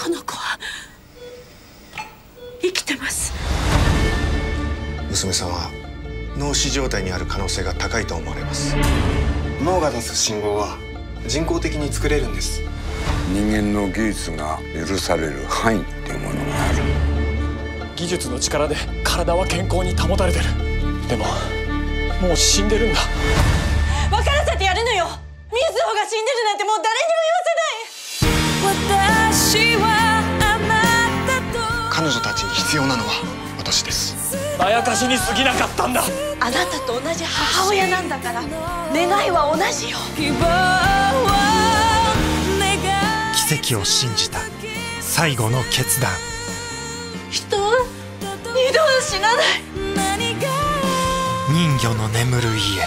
この子は生きてます。娘さんは脳死状態にある可能性が高いと思われます。脳が出す信号は人工的に作れるんです。人間の技術が許される範囲っていうものがある。技術の力で体は健康に保たれてる。でももう死んでるんだ。分からせてやるのよ。水穂が死んでるなんてもう誰にも女たちに必要なのは私です。あやかしに過ぎなかったんだ。あなたと同じ母親なんだから願いは同じよ。奇跡を信じた。最後の決断。人は二度は死なない。人魚の眠る家